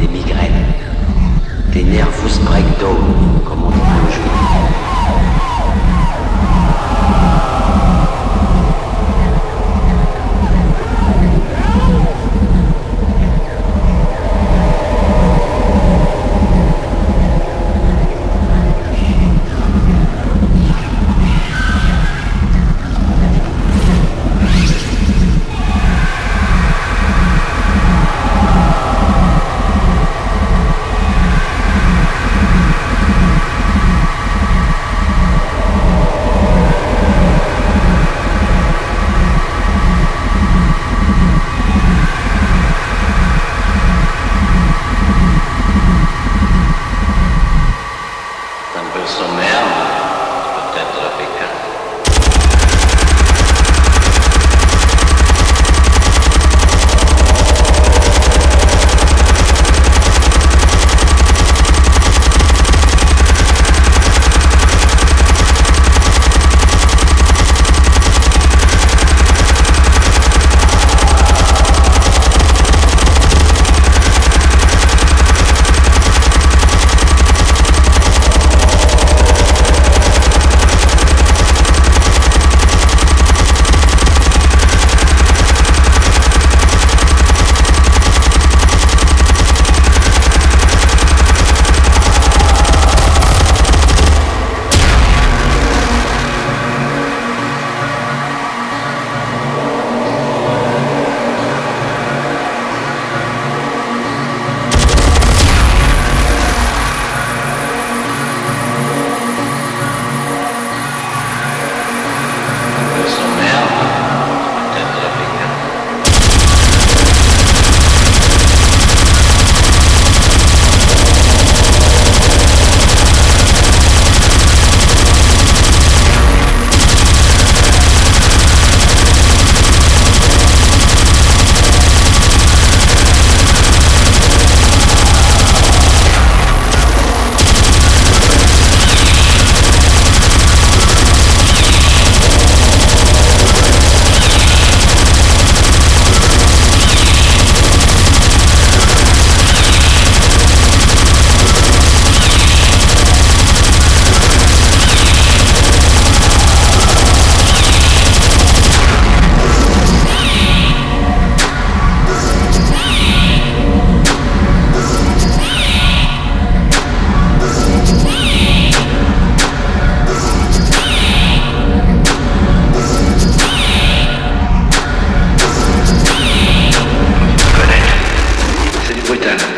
des migraines, des nervous breakdowns, comme on dit aujourd'hui. with that.